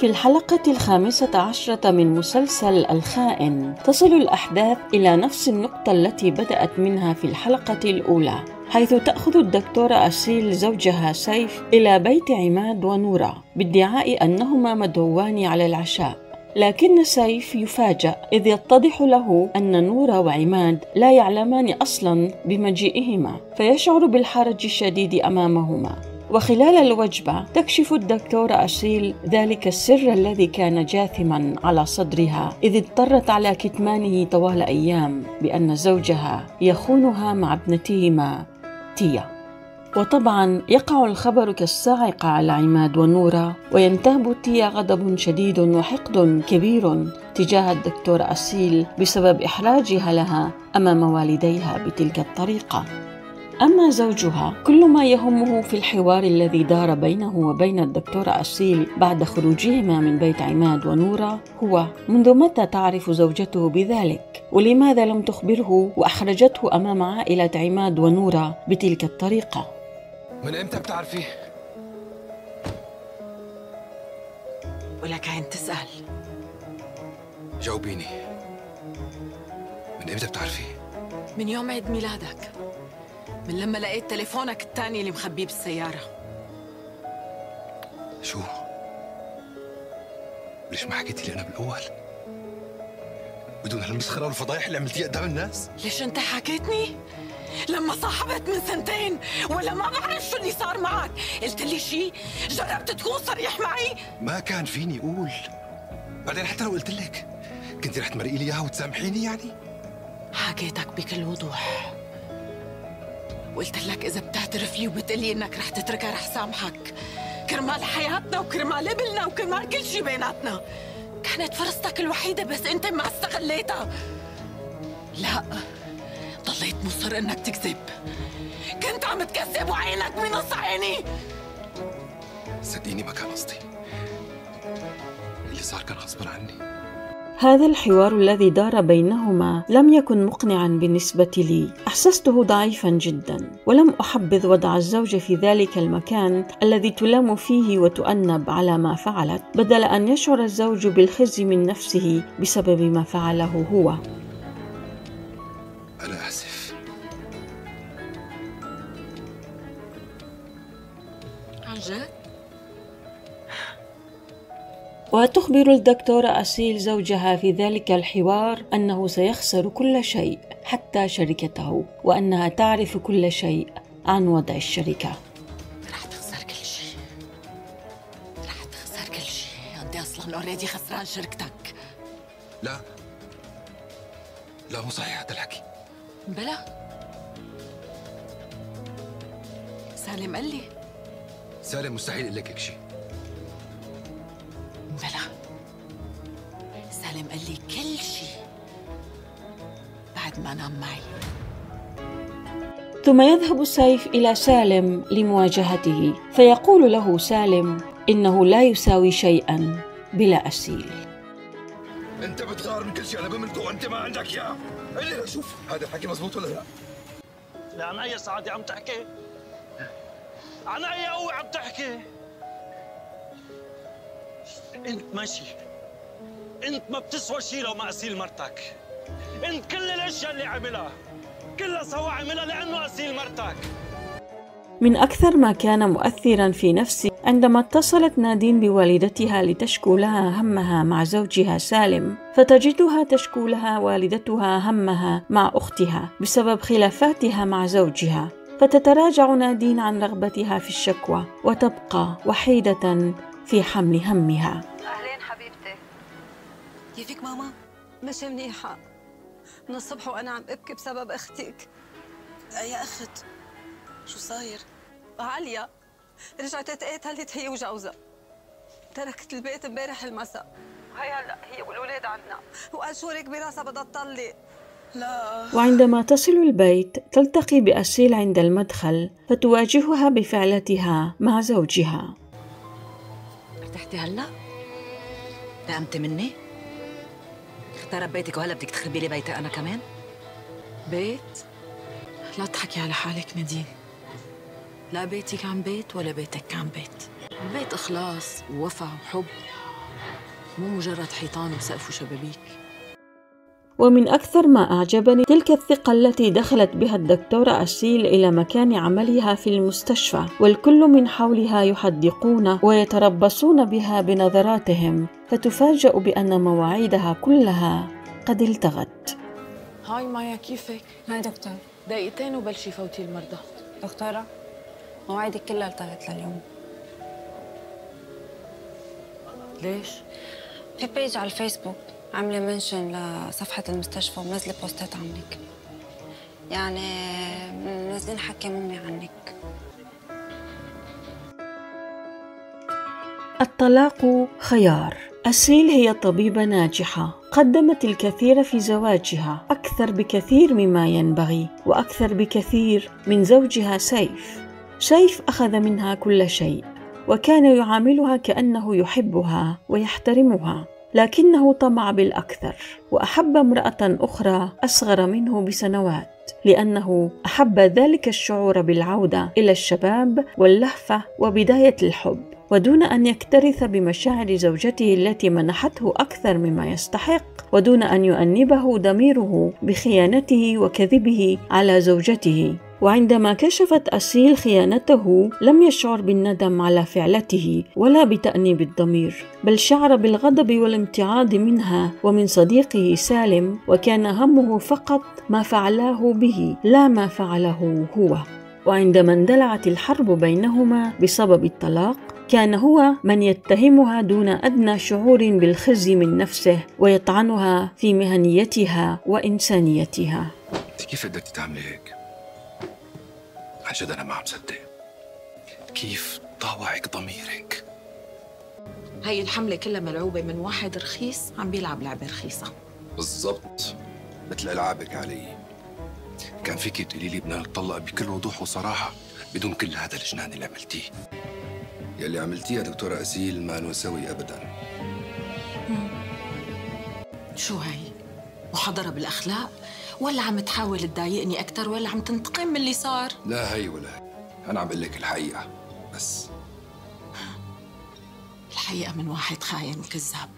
في الحلقة الخامسة عشرة من مسلسل الخائن. تصل الأحداث إلى نفس النقطة التي بدأت منها في الحلقة الأولى حيث تأخذ الدكتورة أسيل زوجها سيف إلى بيت عماد ونورة بادعاء أنهما مدعوان على العشاء. لكن سيف يفاجأ إذ يتضح له أن نورة وعماد لا يعلمان أصلا بمجيئهما فيشعر بالحرج الشديد أمامهما. وخلال الوجبة تكشف الدكتورة أسيل ذلك السر الذي كان جاثما على صدرها إذ اضطرت على كتمانه طوال أيام بأن زوجها يخونها مع ابنتهما تيا وطبعا يقع الخبر كالصاعقة على عماد ونورة وينتاب تيا غضب شديد وحقد كبير تجاه الدكتورة أسيل بسبب إحراجها لها أمام والديها بتلك الطريقة. أما زوجها كل ما يهمه في الحوار الذي دار بينه وبين الدكتورة أسيل بعد خروجهما من بيت عماد ونورة هو منذ متى تعرف زوجته بذلك؟ ولماذا لم تخبره وأحرجته أمام عائلة عماد ونورة بتلك الطريقة؟ من إمتى بتعرفيه؟ ولك عين تسأل. جاوبيني. من إمتى بتعرفيه؟ من يوم عيد ميلادك. من لما لقيت تليفونك الثاني اللي مخبيه بالسيارة شو؟ ليش ما حكيتي لي أنا بالأول؟ بدون هالمسخرة والفضايح اللي عملتيها قدام الناس؟ ليش أنت حكيتني؟ لما صاحبت من سنتين ولا ما بعرف شو اللي صار معك قلت لي شيء جربت تكون صريح معي ما كان فيني أقول بعدين حتى لو قلت لك كنت رح تمرقي لي إياها وتسامحيني يعني؟ حكيتك بكل وضوح وقلت لك إذا بتعترف لي وبتقلي إنك رح تتركها رح سامحك. كرمال حياتنا وكرمال ابننا وكرمال كل شي بيناتنا. كانت فرصتك الوحيدة بس أنت ما استغليتها. لا ضليت مصر إنك تكذب. كنت عم تكذب وعينك من نص عيني. صدقيني ما كان قصدي. اللي صار كان غصبا عني. هذا الحوار الذي دار بينهما لم يكن مقنعا بالنسبة لي. أحسسته ضعيفا جدا ولم أحبذ وضع الزوجة في ذلك المكان الذي تلام فيه وتؤنب على ما فعلت. بدل أن يشعر الزوج بالخزي من نفسه بسبب ما فعله هو. أنا آسف. عن جد؟ وتخبر الدكتورة أسيل زوجها في ذلك الحوار أنه سيخسر كل شيء حتى شركته وأنها تعرف كل شيء عن وضع الشركة. رح تخسر كل شيء. رح تخسر كل شيء. أنت أصلا أوريدي خسران شركتك. لا. لا مو صحيح هذا الحكي. بلا سالم قال لي. سالم مستحيل يقول لك هيك شيء. سالم قال لي كل شيء بعد ما نام معي. ثم يذهب سيف إلى سالم لمواجهته فيقول له سالم إنه لا يساوي شيئا بلا أسيل أنت بتغار من كل شيء أنا بملكه وأنت ما عندك اياه اللي شوف هذا الحكي مزبوط ولا لا؟ عن اي سعادة عم تحكي؟ عن اي قوة عم تحكي؟ أنت ماشي. انت ما بتسوى شيء لو ما أسيل مرتك. انت كل الأشياء اللي عملها كلها سوا عملها لأنه أسيل مرتك. من أكثر ما كان مؤثرا في نفسي عندما اتصلت نادين بوالدتها لتشكو لها همها مع زوجها سالم فتجدها تشكو لها والدتها همها مع أختها بسبب خلافاتها مع زوجها. فتتراجع نادين عن رغبتها في الشكوى وتبقى وحيدة في حمل همها. كيفك ماما؟ مش منيحة. من الصبح وأنا عم أبكي بسبب أختك. يا أخت شو صاير؟ عليا رجعت اتقتلت هي وجوزها. تركت البيت امبارح المساء. وهي هلا هي والولاد عنا وقال شورك براسها بدها تطلق لا. وعندما تصل البيت تلتقي بأسيل عند المدخل فتواجهها بفعلتها مع زوجها. ارتحتي هلا؟ نقمتي مني؟ اخترب بيتك وهلا بدك تخربي لي بيتي أنا كمان؟ بيت؟ لا تحكي على حالك نادين لا بيتي كان بيت ولا بيتك كان بيت البيت إخلاص ووفا وحب مو مجرد حيطان وسقف وشبابيك ومن أكثر ما أعجبني تلك الثقة التي دخلت بها الدكتورة أسيل إلى مكان عملها في المستشفى والكل من حولها يحدقون ويتربصون بها بنظراتهم فتفاجأ بأن مواعيدها كلها قد التغت. Hi مايا كيفك؟ Hi دكتور. دقيقتين وبلشي فوتي المرضى. دكتورة مواعيدك كلها التغت لليوم. ليش؟ في page على الفيسبوك. عاملة mention لصفحة المستشفى ومنزلة بوستات عنك. يعني منزلين حكي ممي عنك. الطلاق خيار. أسيل هي طبيبة ناجحة. قدمت الكثير في زواجها. أكثر بكثير مما ينبغي وأكثر بكثير من زوجها سيف. سيف أخذ منها كل شيء وكان يعاملها كأنه يحبها ويحترمها. لكنه طمع بالأكثر وأحب امرأة أخرى أصغر منه بسنوات لأنه أحب ذلك الشعور بالعودة إلى الشباب واللهفة وبداية الحب ودون أن يكترث بمشاعر زوجته التي منحته أكثر مما يستحق ودون أن يؤنبه ضميره بخيانته وكذبه على زوجته. وعندما كشفت أسيل خيانته لم يشعر بالندم على فعلته ولا بتأنيب الضمير بل شعر بالغضب والامتعاض منها ومن صديقه سالم وكان همه فقط ما فعلاه به لا ما فعله هو وعندما اندلعت الحرب بينهما بسبب الطلاق كان هو من يتهمها دون أدنى شعور بالخزي من نفسه ويطعنها في مهنيتها وإنسانيتها كيف قدرتي تعملي هيك؟ عن جد أنا ما عم صدق. كيف طاوعك ضميرك؟ هي الحملة كلها ملعوبة من واحد رخيص عم بيلعب لعبة رخيصة. بالضبط. مثل ألعابك علي. كان فيك تقولي لي بدنا نطلق بكل وضوح وصراحة بدون كل هذا الجنان اللي عملتيه. يلي عملتيه يا دكتورة أسيل ما نسوي أبدا. شو هي؟ محاضرة بالأخلاق؟ ولا عم تحاول تضايقني أكثر ولا عم تنتقم من اللي صار؟ لا هي ولا هي. أنا عم بقول لك الحقيقة بس. الحقيقة من واحد خاين وكذاب